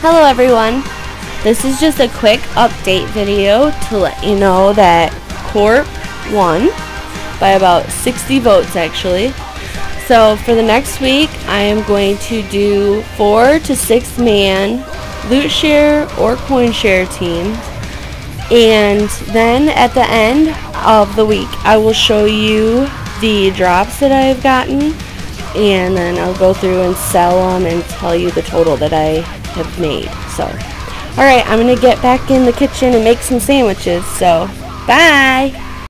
Hello everyone. This is just a quick update video to let you know that Corp won by about 60 votes actually. So for the next week I am going to do 4 to 6 man loot share or coin share team and then at the end of the week I will show you the drops that I've gotten and then I'll go through and sell them and tell you the total that I have made. So, alright, I'm going to get back in the kitchen and make some sandwiches. So, bye!